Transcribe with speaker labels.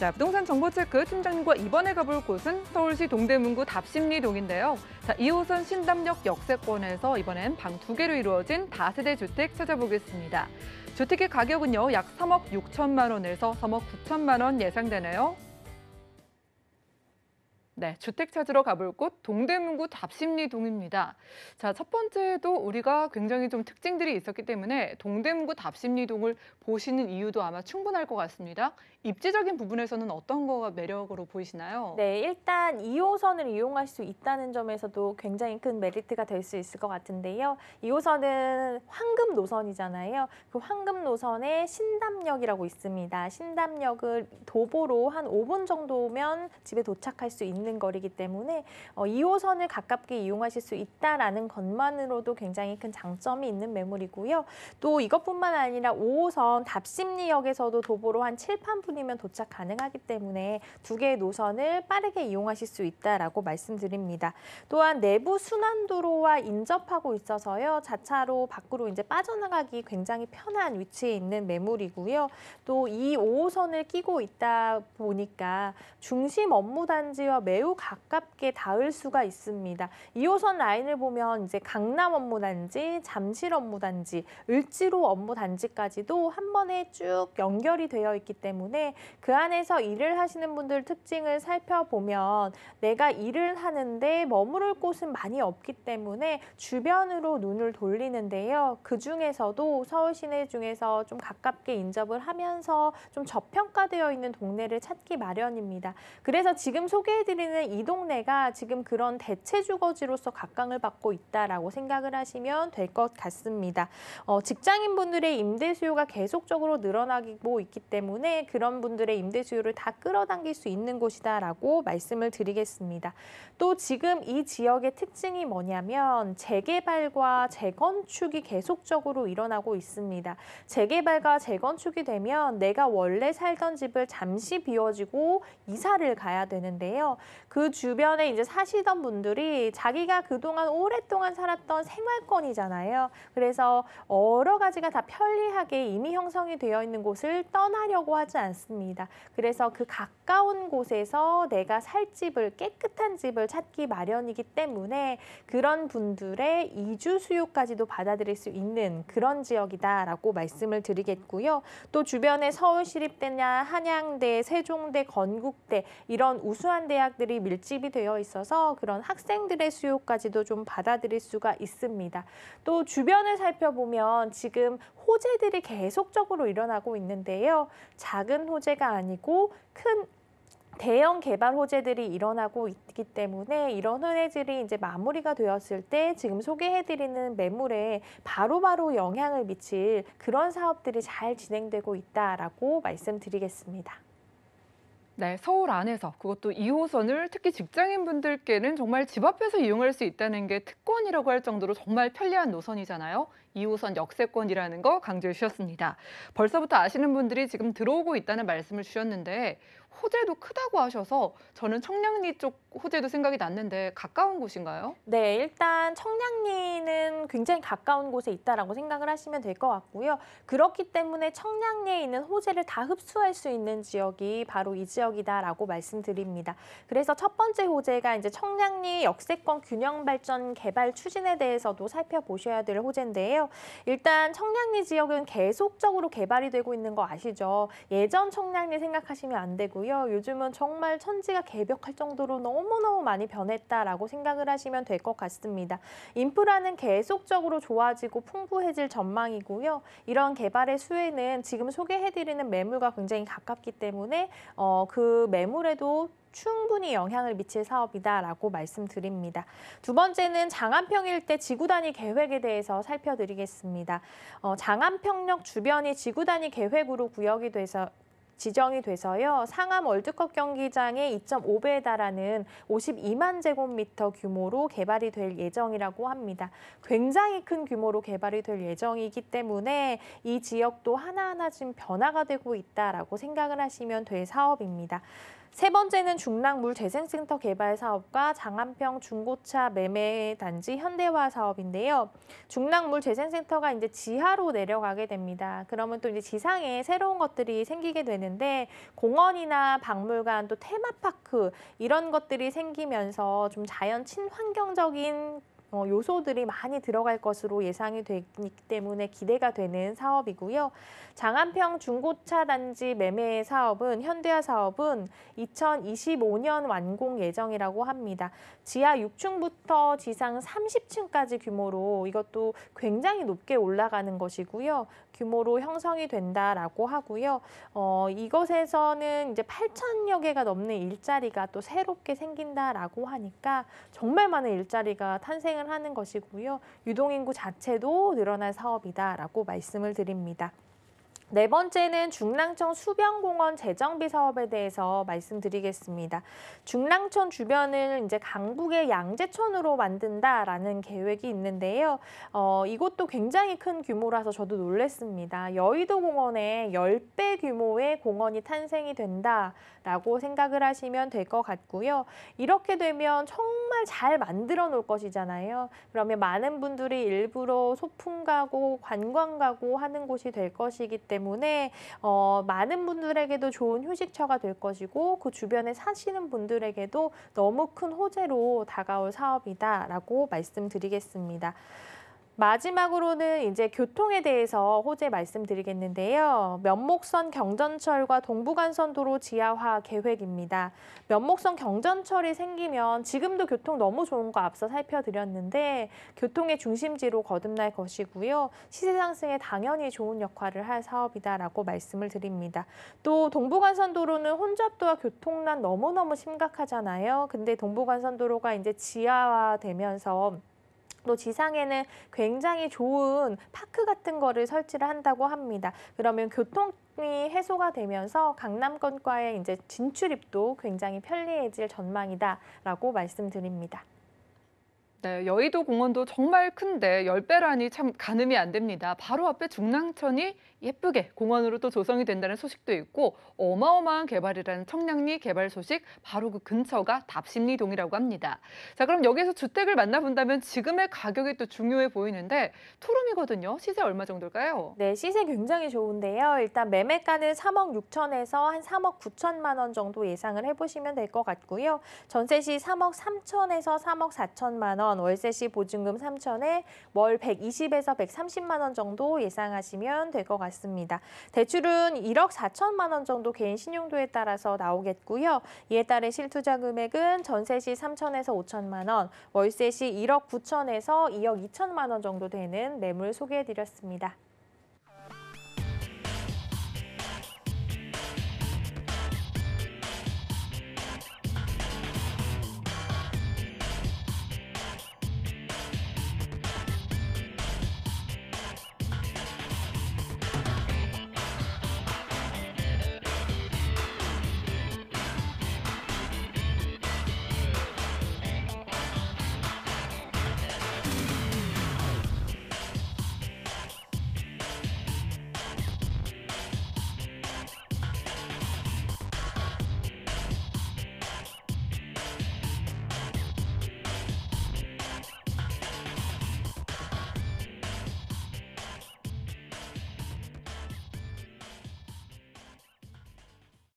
Speaker 1: 자, 부동산 정보 체크 팀장님과 이번에 가볼 곳은 서울시 동대문구 답심리동인데요. 자, 2호선 신담역 역세권에서 이번엔 방 두 개로 이루어진 다세대 주택 찾아보겠습니다. 주택의 가격은요, 약 3억 6천만 원에서 3억 9천만 원 예상되네요. 네, 주택 찾으러 가볼 곳 동대문구 답심리동입니다. 자, 첫 번째도 우리가 굉장히 좀 특징들이 있었기 때문에 동대문구 답심리동을 보시는 이유도 아마 충분할 것 같습니다. 입지적인 부분에서는 어떤 거가 매력으로 보이시나요?
Speaker 2: 네, 일단 2호선을 이용할 수 있다는 점에서도 굉장히 큰 메리트가 될 수 있을 것 같은데요. 2호선은 황금 노선이잖아요. 그 황금 노선에 신담역이라고 있습니다. 신담역을 도보로 한 5분 정도면 집에 도착할 수 있는 거리이기 때문에 어, 2호선을 가깝게 이용하실 수 있다라는 것만으로도 굉장히 큰 장점이 있는 매물이고요. 또 이것뿐만 아니라 5호선 답심리역에서도 도보로 한 7, 8분이면 도착 가능하기 때문에 두 개의 노선을 빠르게 이용하실 수 있다라고 말씀드립니다. 또한 내부 순환도로와 인접하고 있어서요. 자차로 밖으로 이제 빠져나가기 굉장히 편한 위치에 있는 매물이고요. 또 이 5호선을 끼고 있다 보니까 중심 업무 단지와 매우 가깝게 닿을 수가 있습니다. 2호선 라인을 보면 이제 강남 업무 단지, 잠실 업무 단지, 을지로 업무 단지까지도 한 번에 쭉 연결이 되어 있기 때문에 그 안에서 일을 하시는 분들 특징을 살펴보면 내가 일을 하는데 머무를 곳은 많이 없기 때문에 주변으로 눈을 돌리는데요. 그 중에서도 서울 시내 중에서 좀 가깝게 인접을 하면서 좀 저평가되어 있는 동네를 찾기 마련입니다. 그래서 지금 소개해드리는 이 동네가 지금 그런 대체 주거지로서 각광을 받고 있다라고 생각을 하시면 될 것 같습니다. 어, 직장인분들의 임대 수요가 계속적으로 늘어나고 있기 때문에 그런 분들의 임대 수요를 다 끌어당길 수 있는 곳이다라고 말씀을 드리겠습니다. 또 지금 이 지역의 특징이 뭐냐면 재개발과 재건축이 계속적으로 일어나고 있습니다. 재개발과 재건축이 되면 내가 원래 살던 집을 잠시 비워지고 이사를 가야 되는데요. 그 주변에 이제 사시던 분들이 자기가 그동안 오랫동안 살았던 생활권이잖아요. 그래서 여러 가지가 다 편리하게 이미 형성이 되어 있는 곳을 떠나려고 하지 않습니다. 그래서 그 가까운 곳에서 내가 살 집을 깨끗한 집을 찾기 마련이기 때문에 그런 분들의 이주 수요까지도 받아들일 수 있는 그런 지역이다라고 말씀을 드리겠고요. 또 주변에 서울시립대냐 한양대, 세종대, 건국대 이런 우수한 대학 들이 밀집이 되어 있어서 그런 학생들의 수요까지도 좀 받아들일 수가 있습니다. 또 주변을 살펴보면 지금 호재들이 계속적으로 일어나고 있는데요. 작은 호재가 아니고 큰 대형 개발 호재들이 일어나고 있기 때문에 이런 호재들이 이제 마무리가 되었을 때 지금 소개해드리는 매물에 바로바로 바로 영향을 미칠 그런 사업들이 잘 진행되고 있다라고 말씀드리겠습니다.
Speaker 1: 네, 서울 안에서 그것도 2호선을 특히 직장인 분들께는 정말 집 앞에서 이용할 수 있다는 게 특권이라고 할 정도로 정말 편리한 노선이잖아요. 2호선 역세권이라는 거 강조해 주셨습니다. 벌써부터 아시는 분들이 지금 들어오고 있다는 말씀을 주셨는데 호재도 크다고 하셔서 저는 청량리 쪽 호재도 생각이 났는데 가까운 곳인가요?
Speaker 2: 네, 일단 청량리는 굉장히 가까운 곳에 있다라고 생각을 하시면 될 것 같고요. 그렇기 때문에 청량리에 있는 호재를 다 흡수할 수 있는 지역이 바로 이 지역이다라고 말씀드립니다. 그래서 첫 번째 호재가 이제 청량리 역세권 균형 발전 개발 추진에 대해서도 살펴보셔야 될 호재인데요. 일단 청량리 지역은 계속적으로 개발이 되고 있는 거 아시죠? 예전 청량리 생각하시면 안 되 고요. 요즘은 정말 천지가 개벽할 정도로 너무너무 많이 변했다라고 생각을 하시면 될 것 같습니다. 인프라는 계속적으로 좋아지고 풍부해질 전망이고요. 이런 개발의 수혜는 지금 소개해드리는 매물과 굉장히 가깝기 때문에 어, 그 매물에도 충분히 영향을 미칠 사업이다라고 말씀드립니다. 두 번째는 장안평 일대 지구 단위 계획에 대해서 살펴드리겠습니다. 어, 장안평역 주변이 지구 단위 계획으로 구역이 돼서 지정이 돼서요. 상암 월드컵 경기장의 2.5배에 달하는 52만 제곱미터 규모로 개발이 될 예정이라고 합니다. 굉장히 큰 규모로 개발이 될 예정이기 때문에 이 지역도 하나하나 지금 변화가 되고 있다라고 생각을 하시면 될 사업입니다. 세 번째는 중랑물 재생센터 개발 사업과 장안평 중고차 매매 단지 현대화 사업인데요. 중랑물 재생센터가 이제 지하로 내려가게 됩니다. 그러면 또 이제 지상에 새로운 것들이 생기게 되는데 공원이나 박물관 또 테마파크 이런 것들이 생기면서 좀 자연 친환경적인 어, 요소들이 많이 들어갈 것으로 예상이 되기 때문에 기대가 되는 사업이고요. 장안평 중고차 단지 매매 사업은 현대화 사업은 2025년 완공 예정이라고 합니다. 지하 6층부터 지상 30층까지 규모로 이것도 굉장히 높게 올라가는 것이고요. 규모로 형성이 된다라고 하고요. 어, 이것에서는 이제 8천여 개가 넘는 일자리가 또 새롭게 생긴다라고 하니까 정말 많은 일자리가 탄생 을 하는 것이고요. 유동인구 자체도 늘어날 사업이다라고 말씀을 드립니다. 네 번째는 중랑천 수변공원 재정비 사업에 대해서 말씀드리겠습니다. 중랑천 주변을 이제 강북의 양재천으로 만든다라는 계획이 있는데요. 어, 이것도 굉장히 큰 규모라서 저도 놀랐습니다. 여의도 공원에 10배 규모의 공원이 탄생이 된다라고 생각을 하시면 될 것 같고요. 이렇게 되면 정말 잘 만들어 놓을 것이잖아요. 그러면 많은 분들이 일부러 소풍 가고 관광 가고 하는 곳이 될 것이기 때문에 어, 많은 분들에게도 좋은 휴식처가 될 것이고 그 주변에 사시는 분들에게도 너무 큰 호재로 다가올 사업이다라고 말씀드리겠습니다. 마지막으로는 이제 교통에 대해서 호재 말씀드리겠는데요. 면목선 경전철과 동부간선 도로 지하화 계획입니다. 면목선 경전철이 생기면 지금도 교통 너무 좋은 거 앞서 살펴드렸는데 교통의 중심지로 거듭날 것이고요. 시세 상승에 당연히 좋은 역할을 할 사업이다라고 말씀을 드립니다. 또 동부간선 도로는 혼잡도와 교통난 너무너무 심각하잖아요. 근데 동부간선 도로가 이제 지하화되면서 또 지상에는 굉장히 좋은 파크 같은 거를 설치를 한다고 합니다. 그러면 교통 이 해소가 되면서 강남권과의 이제 진출입도 굉장히 편리해질 전망이다라고 말씀드립니다.
Speaker 1: 네, 여의도 공원도 정말 큰데 10배라니 참 가늠이 안 됩니다. 바로 앞에 중랑천이 예쁘게 공원으로 또 조성이 된다는 소식도 있고 어마어마한 개발이라는 청량리 개발 소식 바로 그 근처가 답심리동이라고 합니다. 자, 그럼 여기서 주택을 만나본다면 지금의 가격이 또 중요해 보이는데 투룸이거든요. 시세 얼마 정도일까요?
Speaker 2: 네, 시세 굉장히 좋은데요. 일단 매매가는 3억 6천에서 한 3억 9천만 원 정도 예상을 해보시면 될 것 같고요. 전세 시 3억 3천에서 3억 4천만 원, 월세 시 보증금 3천에 월 120에서 130만 원 정도 예상하시면 될 것 같습니다. 대출은 1억 4천만 원 정도 개인 신용도에 따라서 나오겠고요. 이에 따른 실투자 금액은 전세 시 3천에서 5천만 원, 월세 시 1억 9천에서 2억 2천만 원 정도 되는 매물 소개해드렸습니다.